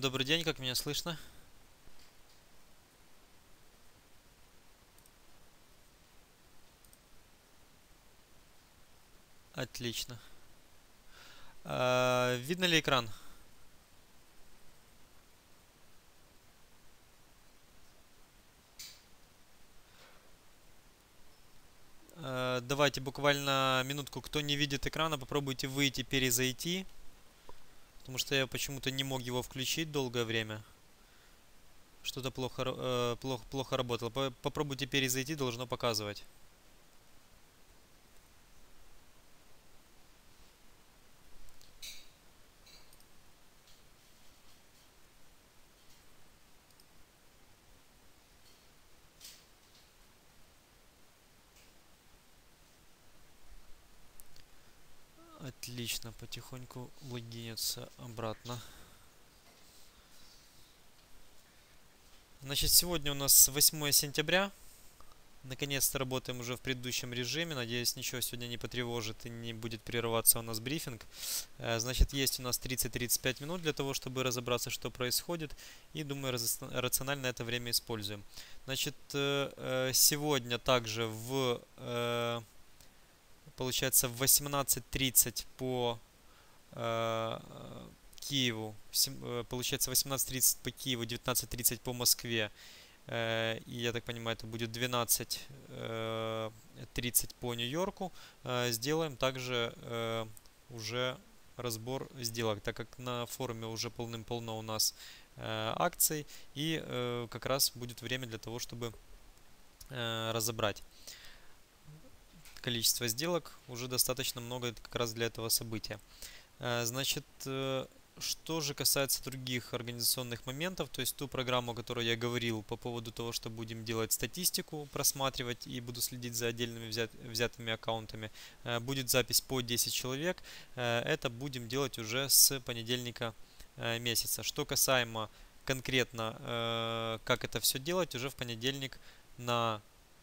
Добрый день, как меня слышно? Отлично. А, видно ли экран? А, давайте буквально минутку. Кто не видит экрана, попробуйте выйти, перезайти. Потому что я почему-то не мог его включить долгое время. Что-то плохо, э, плохо, плохо работало. Попробуйте перезайти, должно показывать. Отлично, потихоньку логиниться обратно. Значит, сегодня у нас 8 сентября. Наконец-то работаем уже в предыдущем режиме. Надеюсь, ничего сегодня не потревожит и не будет прерываться у нас брифинг. Э, значит, есть у нас 30-35 минут для того, чтобы разобраться, что происходит. И, думаю, рационально это время используем. Значит, э, э, сегодня также в получается в 18.30 по э, Киеву, э, получается 18.30 по Киеву, 19.30 по Москве, э, и я так понимаю это будет 12.30 э, по Нью-Йорку, э, сделаем также э, уже разбор сделок, так как на форуме уже полным-полно у нас э, акций, и э, как раз будет время для того, чтобы э, разобрать количество сделок уже достаточно много как раз для этого события. Э, значит, э, что же касается других организационных моментов, то есть ту программу, о которой я говорил по поводу того, что будем делать статистику, просматривать и буду следить за отдельными взят, взятыми аккаунтами, э, будет запись по 10 человек. Это будем делать уже с понедельника месяца. Что касаемо конкретно, как это все делать, уже в понедельник на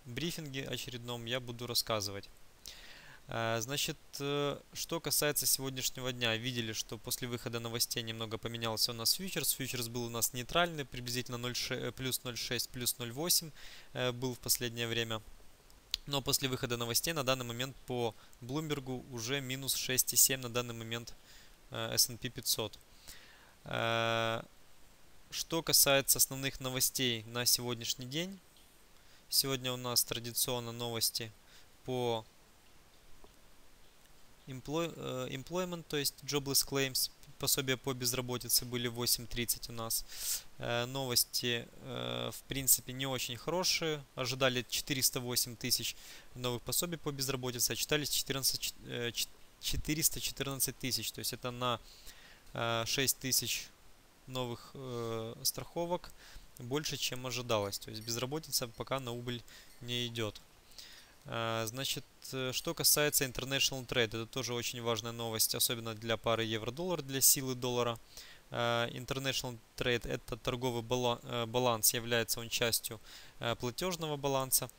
брифинге очередном я буду рассказывать. Э, значит, э, что касается сегодняшнего дня, видели, что после выхода новостей немного поменялся у нас фьючерс. Фьючерс был у нас нейтральный, приблизительно 0,6, э, плюс 0,6, плюс 0,8 был в последнее время. Но после выхода новостей на данный момент по Bloomberg уже минус 6,7 на данный момент S&P 500. Что касается основных новостей на сегодняшний день, Сегодня у нас традиционно новости по employ, э, employment, то есть jobless claims, пособия по безработице были 8.30 у нас. Э, новости, э, в принципе, не очень хорошие. Ожидали 408 тысяч новых пособий по безработице, а читались 14, 414 тысяч. То есть это на 6 тысяч новых страховок больше, чем ожидалось. То есть безработица пока на убыль не идет. А, значит, э, что касается International Trade, это тоже очень важная новость, особенно для пары евро-доллар, для силы доллара. А, International Trade это торговый э, баланс, является он частью э, платежного баланса.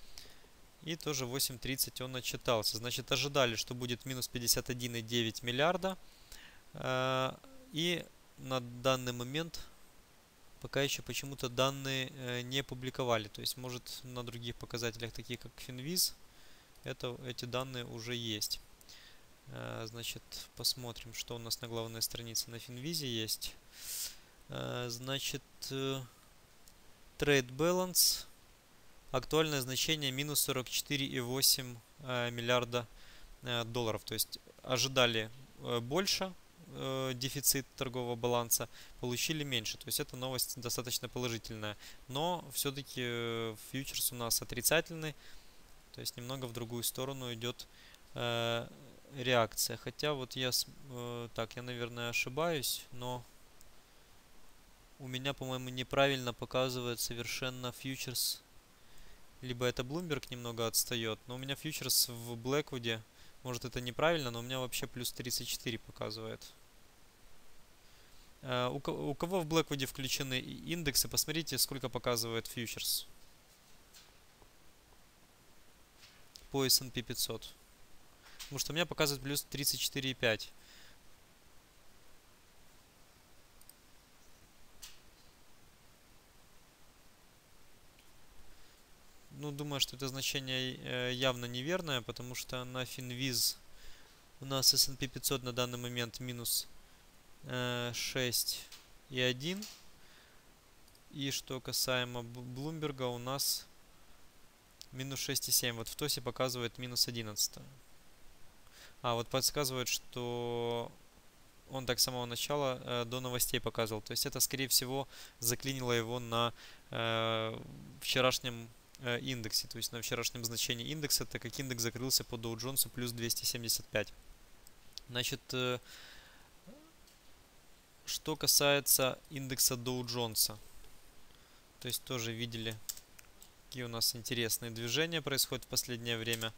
И тоже 8.30 он отчитался. Значит, ожидали, что будет минус 51,9 миллиарда. А, и на данный момент пока еще почему-то данные э, не публиковали. То есть, может, на других показателях, таких как Finviz, это, эти данные уже есть. Э, значит, посмотрим, что у нас на главной странице на Finviz есть. Э, значит, Trade Balance. Актуальное значение минус 44,8 миллиарда долларов. То есть, ожидали больше, э, дефицит торгового баланса, получили меньше. То есть эта новость достаточно положительная. Но все-таки э, фьючерс у нас отрицательный. То есть немного в другую сторону идет э, реакция. Хотя вот я... Э, так, я, наверное, ошибаюсь, но... У меня, по-моему, неправильно показывает совершенно фьючерс. Либо это Bloomberg немного отстает. Но у меня фьючерс в Blackwood может это неправильно, но у меня вообще плюс 34 показывает. Э, у кого в Blackwood включены индексы, посмотрите, сколько показывает фьючерс по S&P 500. Потому что у меня показывает плюс 34,5. Ну, думаю, что это значение э, явно неверное, потому что на Finviz у нас S&P 500 на данный момент минус 0,5. 6 и 1. И что касаемо Блумберга, у нас минус 6,7. Вот в ТОСе показывает минус 11. А, вот подсказывает, что он так с самого начала э, до новостей показывал. То есть это, скорее всего, заклинило его на э, вчерашнем э, индексе, то есть на вчерашнем значении индекса, так как индекс закрылся по Dow Jones плюс 275. Значит, э, что касается индекса Dow Jones, то есть тоже видели, какие у нас интересные движения происходят в последнее время.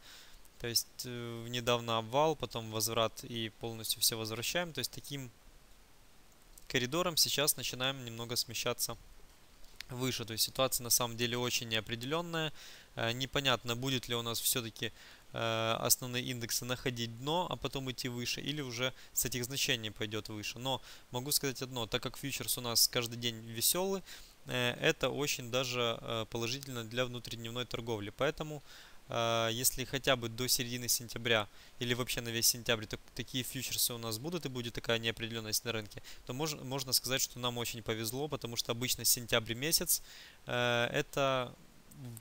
То есть э, недавно обвал, потом возврат и полностью все возвращаем. То есть таким коридором сейчас начинаем немного смещаться выше. То есть ситуация на самом деле очень неопределенная. Э, непонятно, будет ли у нас все-таки основные индексы находить дно, а потом идти выше, или уже с этих значений пойдет выше. Но могу сказать одно, так как фьючерс у нас каждый день веселый, э, это очень даже э, положительно для внутридневной торговли. Поэтому если хотя бы до середины сентября или вообще на весь сентябрь так, такие фьючерсы у нас будут и будет такая неопределенность на рынке, то мож, можно сказать, что нам очень повезло, потому что обычно сентябрь месяц э, это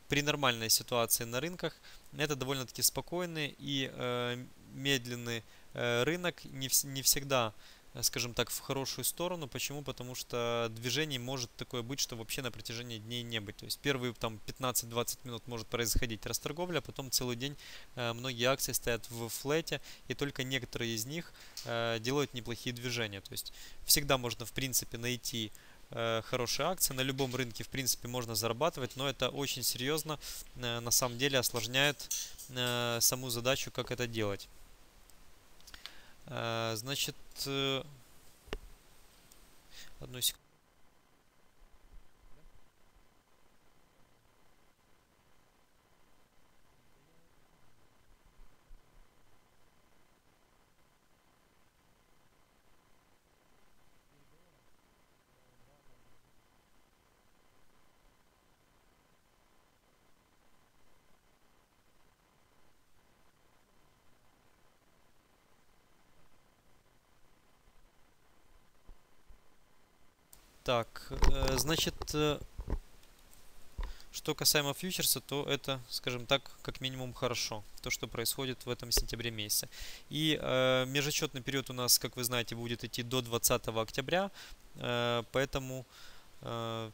при нормальной ситуации на рынках это довольно-таки спокойный и э, медленный э, рынок, не, в, не всегда Э, скажем так, в хорошую сторону. Почему? Потому что движение может такое быть, что вообще на протяжении дней не быть. То есть первые там 15-20 минут может происходить расторговля, потом целый день э, многие акции стоят в флете, и только некоторые из них э, делают неплохие движения. То есть всегда можно, в принципе, найти э, хорошие акции. На любом рынке, в принципе, можно зарабатывать, но это очень серьезно, э, на самом деле, осложняет э, саму задачу, как это делать. Значит, одну секунду. Так, э, значит, э, что касаемо фьючерса, то это, скажем так, как минимум хорошо, то, что происходит в этом сентябре месяце. И э, межотчетный период у нас, как вы знаете, будет идти до 20 октября, э, поэтому э,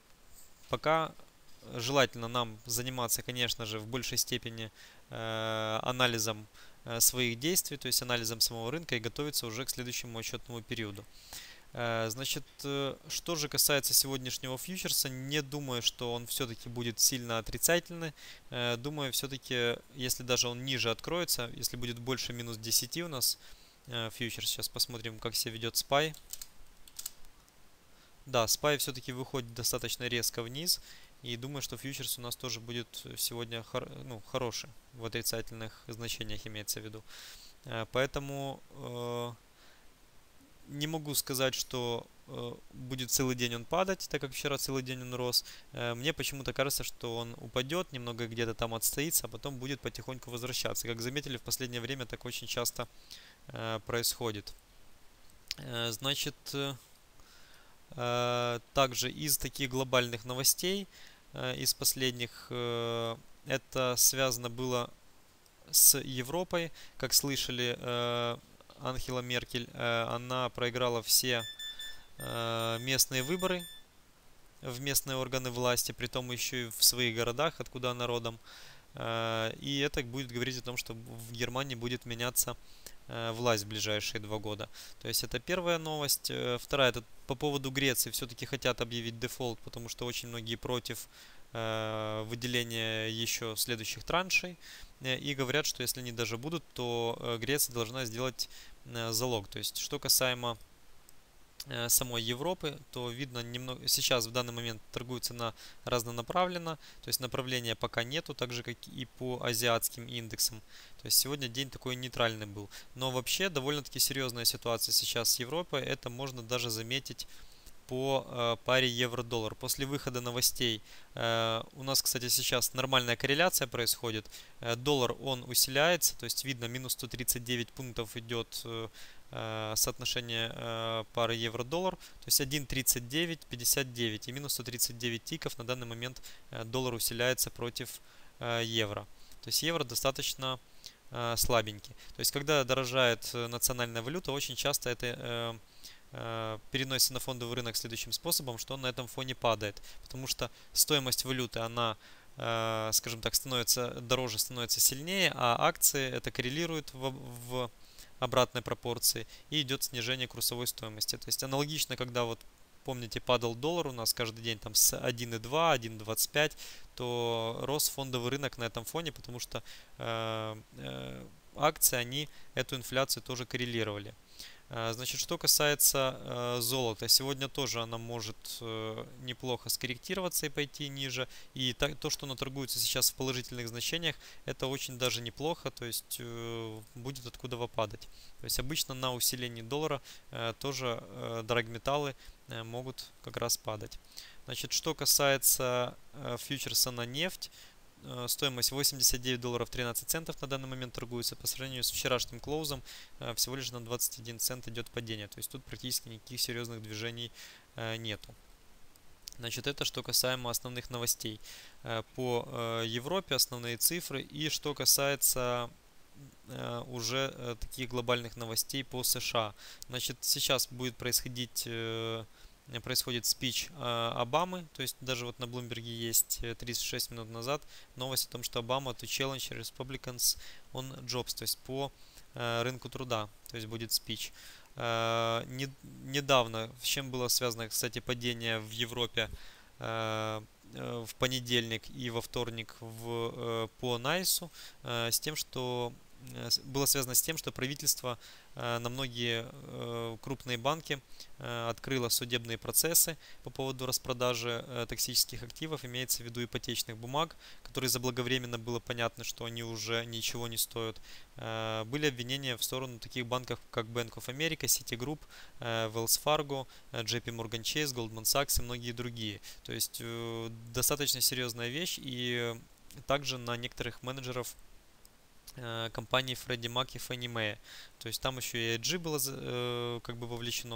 пока желательно нам заниматься, конечно же, в большей степени э, анализом э, своих действий, то есть анализом самого рынка и готовиться уже к следующему отчетному периоду. Э, значит, э, что же касается сегодняшнего фьючерса, не думаю, что он все-таки будет сильно отрицательный. Э, думаю, все-таки, если даже он ниже откроется, если будет больше минус 10 у нас фьючерс, сейчас посмотрим, как себя ведет SPY. Да, SPY все-таки выходит достаточно резко вниз. И думаю, что фьючерс у нас тоже будет сегодня хор ну, хороший. В отрицательных значениях имеется в виду. Поэтому не могу сказать, что э, будет целый день он падать, так как вчера целый день он рос. Э, мне почему-то кажется, что он упадет, немного где-то там отстоится, а потом будет потихоньку возвращаться. Как заметили, в последнее время так очень часто э, происходит. Значит, также из таких глобальных новостей, из последних, это связано было с Европой. Как слышали, Ангела Меркель, э, она проиграла все э, местные выборы в местные органы власти, при том еще и в своих городах, откуда она родом. Э, и это будет говорить о том, что в Германии будет меняться власть в ближайшие два года. То есть это первая новость. Вторая, это по поводу Греции. Все-таки хотят объявить дефолт, потому что очень многие против выделения еще следующих траншей. Э, и говорят, что если они даже будут, то э, Греция должна сделать э, залог. То есть, что касаемо самой Европы, то видно немного сейчас в данный момент торгуется на разнонаправленно, то есть направления пока нету, так же как и по азиатским индексам. То есть сегодня день такой нейтральный был. Но вообще довольно-таки серьезная ситуация сейчас с Европой, это можно даже заметить по паре евро-доллар. После выхода новостей у нас, кстати, сейчас нормальная корреляция происходит. Доллар, он усиляется, то есть видно минус 139 пунктов идет соотношение пары евро-доллар, то есть 1.3959 и минус 139 тиков на данный момент доллар усиляется против евро. То есть евро достаточно слабенький. То есть когда дорожает национальная валюта, очень часто это Э, переносится на фондовый рынок следующим способом, что он на этом фоне падает. Потому что стоимость валюты, она, э, скажем так, становится дороже, становится сильнее, а акции это коррелирует в, в обратной пропорции и идет снижение курсовой стоимости. То есть аналогично, когда вот помните, падал доллар у нас каждый день там с 1,2, 1,25, то рос фондовый рынок на этом фоне, потому что э, э, акции, они эту инфляцию тоже коррелировали. Э, значит, что касается э, золота, сегодня тоже она может э, неплохо скорректироваться и пойти ниже. И то, что оно торгуется сейчас в положительных значениях, это очень даже неплохо, то есть э, будет откуда падать. То есть обычно на усилении доллара тоже драгметаллы могут как раз падать. Значит, что касается фьючерса на нефть, стоимость 89 долларов 13 центов на данный момент торгуется. По сравнению с вчерашним клоузом э, всего лишь на 21 цент идет падение. То есть тут практически никаких серьезных движений э, нету. Значит, это что касаемо основных новостей по Европе, основные цифры. И что касается уже таких глобальных новостей по США. Значит, сейчас будет происходить Э, происходит спич э, Обамы, то есть даже вот на Блумберге есть 36 э, минут назад новость о том, что Обама to challenge Republicans on jobs, то есть по рынку труда, то есть будет спич. Недавно, с чем было связано, кстати, падение в Европе в понедельник и во вторник в, по Найсу, с тем, что было связано с тем, что правительство Э, на многие э, крупные банки э, открыло судебные процессы по поводу распродажи токсических активов, имеется в виду ипотечных бумаг, которые заблаговременно было понятно, что они уже ничего не стоят. Были обвинения в сторону таких банков, как Bank of America, Citigroup, Wells Fargo, JP Morgan Chase, Goldman Sachs и многие другие. То есть достаточно серьезная вещь и также на некоторых менеджеров Э, компании Freddie Mac и Fannie Mae. То есть там еще и IG было э, как бы вовлечено.